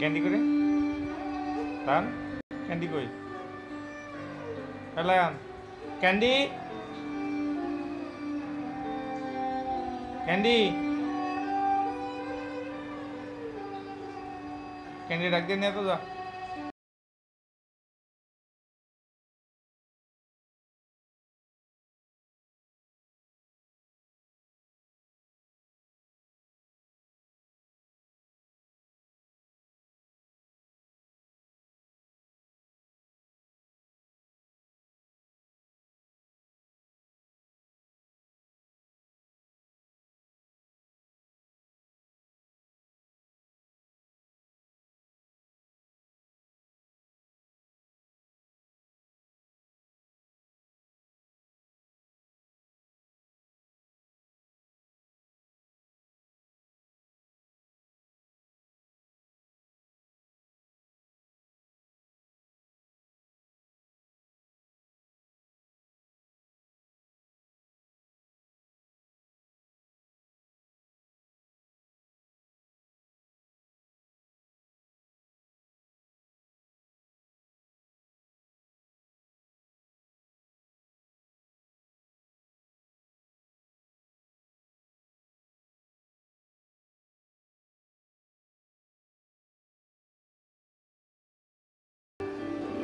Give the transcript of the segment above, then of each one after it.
Candy করে? টান candy কই? লাগান ক্যান্ডি ক্যান্ডি ক্যান্ডি ডাক দিয়ে নিয়ে তো যা।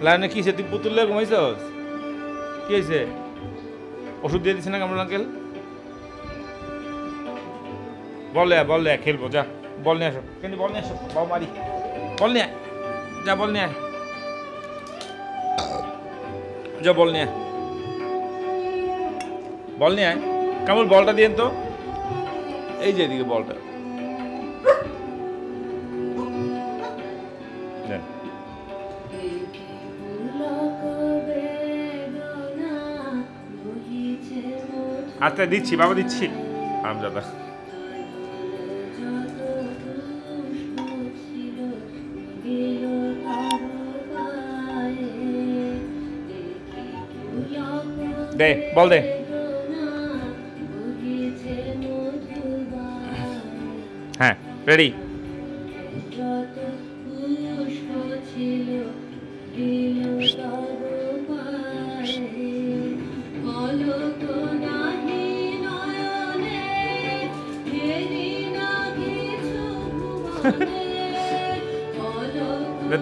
লাইনে কি তুই পুতুল লেগে ঘুমাইছস? কি হয়েছে ওষুধ দিয়ে দিচ্ছে না কামরুল আঙ্কেল? বলে বল খেলব, যা। বল নিয়ে আসো। কিন্তু বল নিয়ে আসো, বাবা মারি। বল নিয়ে। যা, বল নিয়ে। যা, বল নিয়ে। বল নিয়ে আয়। বলটা দিয়েন তো। এই যে এদিকে বলটা। আচ্ছা দিচ্ছি বাবা দিচ্ছি। আমজাদা। দে বল দে। হ্যাঁ রেডি।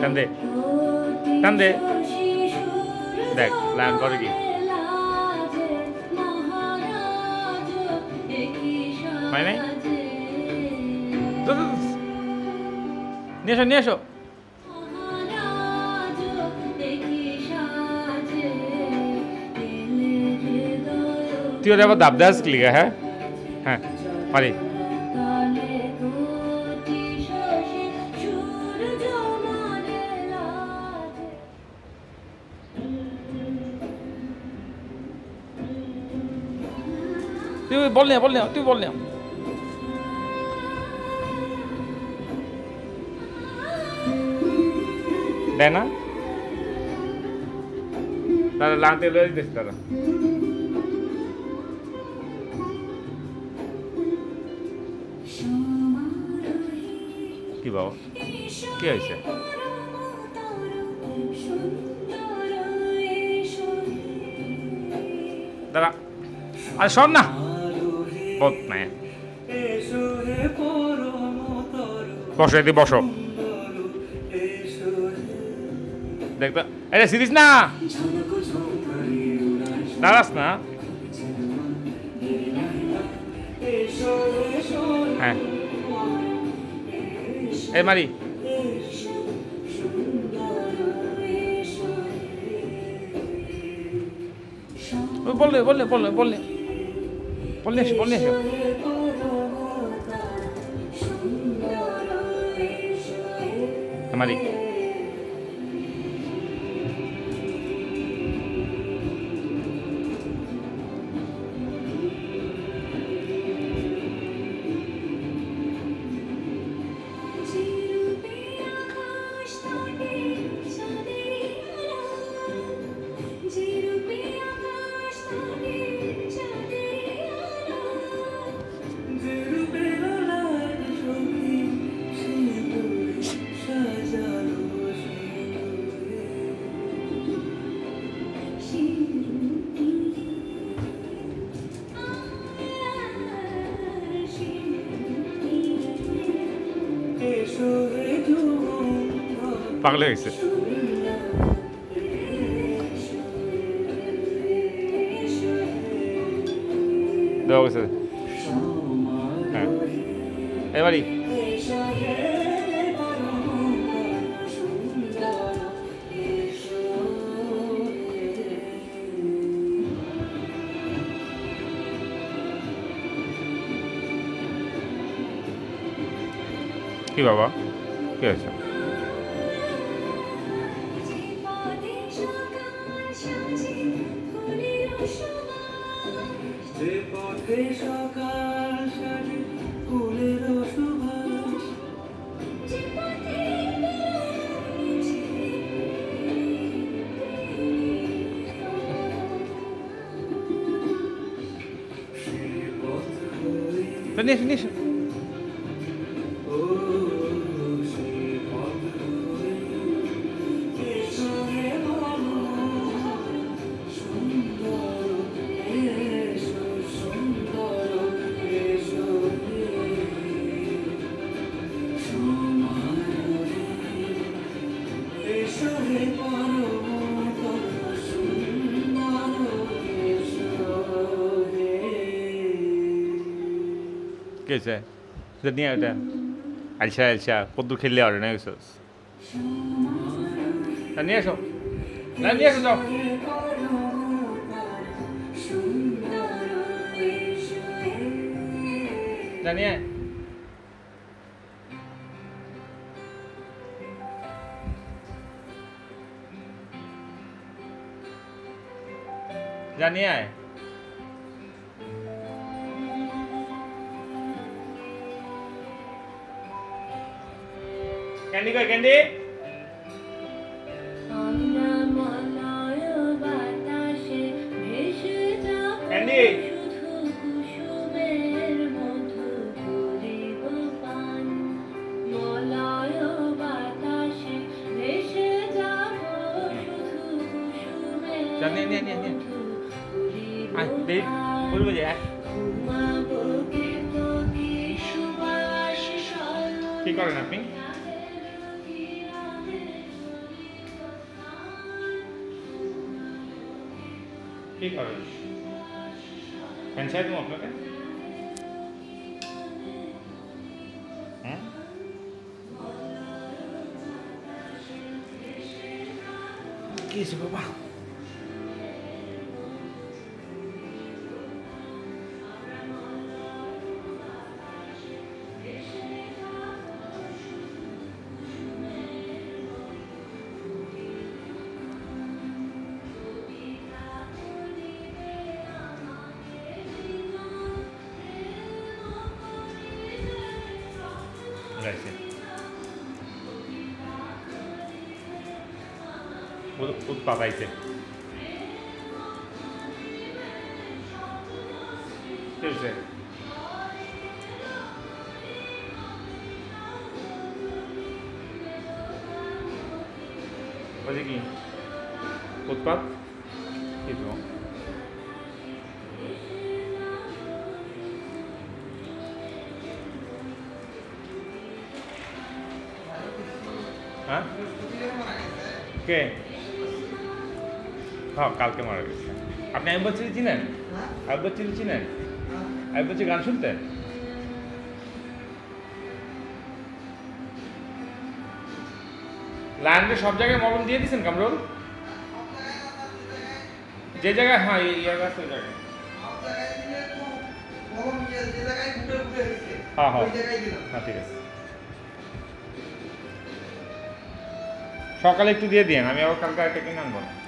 টান দে দে দেখ লায়ন করে কি? হয় নাই? নিয়ে নিয়ে এসো। তুই ওদের আবার দাব দাস লিখা হ্যাঁ? হ্যাঁ পারি। তুই বল নিয়ে বল নিয়ে তুই বল দেয় না? দাদা লাতে লয়ে দিতেছি দাদা কি বাবা? কি হয়েছে? দাদা আরে শোন না। পত্নে বসো এদি বসো। দেখতে এটা সিরিজ না! দাঁড়াস না। হ্যাঁ। এ মারি। বললে বললে বললে বললে। বললে এসো বললে এসো পাগলে হয়েছে। দেওয়া গেছে হ্যাঁ। এবারই কি বাবা? কি হয়েছে? হয়ে তো নিয়ে এসো, নিয়ে হয়েছে এটা নিয়ে ওটা আলসা আলসা কদ্দুর খেললে আর না গেছো নিয়ে এসো নিয়ে এসো যাও যা, নিয়ে আয়। আয়। ਕਹਿੰਦੀ ਕੋਈ ਕਹਿੰਦੀ? पंचायत में आप लोग हाँ? किस बाबा? হ্যাঁ কি হয়েছে বাবা Gracias. উৎপাদাইছে হ্যাঁ কে? হ্যাঁ কালকে মারা গেছে। আপনি আইব বচ্চন চিনেন? আইব বচ্চন চিনেন? আইব বচ্চন গান শুনতেন? লাইনটা সব জায়গায় মলম দিয়ে দিয়েছেন কামরুল? যে জায়গায় হ্যাঁ এই ইয়ার গাছ ওই জায়গায়। হ্যাঁ, হ্যাঁ। হ্যাঁ ঠিক আছে। সকালে একটু দিয়ে দিন আমি আবার কালকে একটা কিনে আনব। না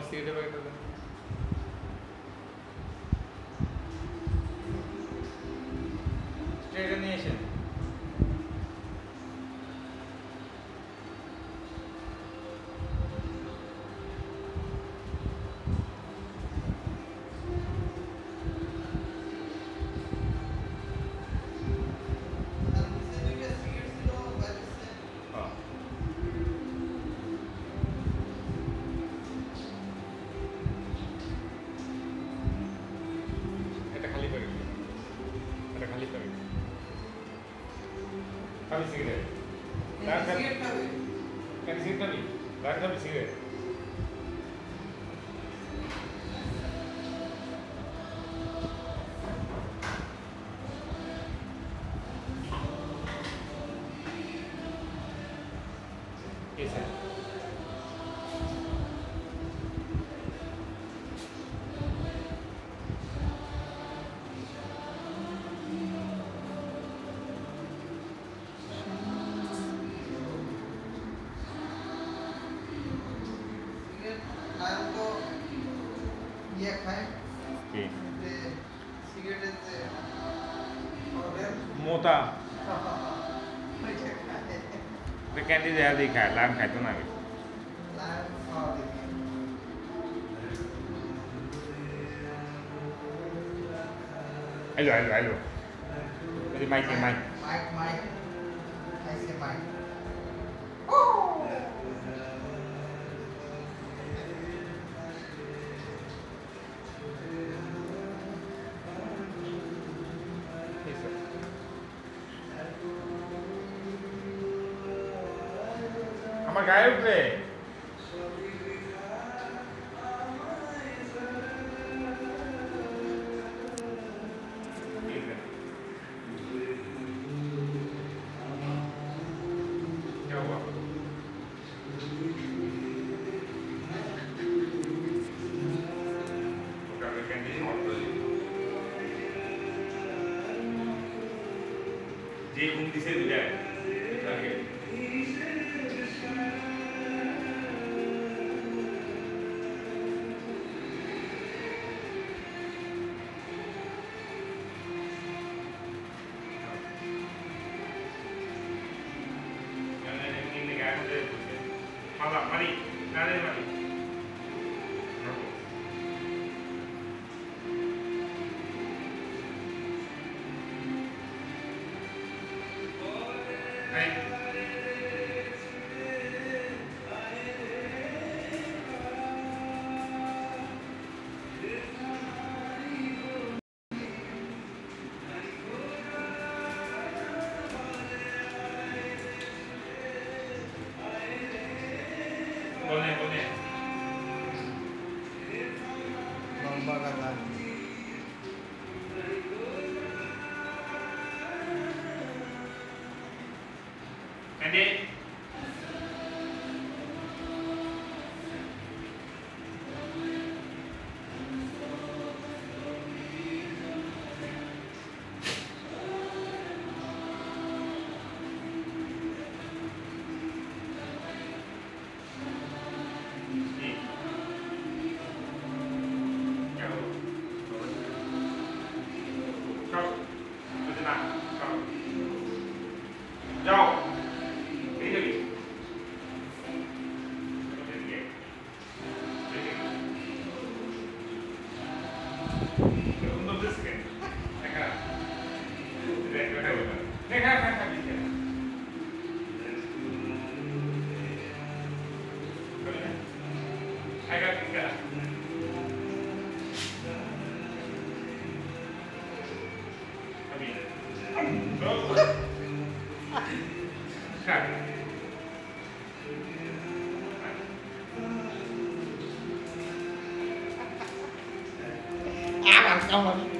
सीधे बैठ भी सिगरेट घर का भी सिगरेट घर का भी सिगरेट แค่ที่แล้วดีขาดร้านขายตรงไหนไอ้หลอยหลอยหลอยไม่ใช่ไม่ใช่ไม่ còn gái về যে হুম দিছে day áo à, không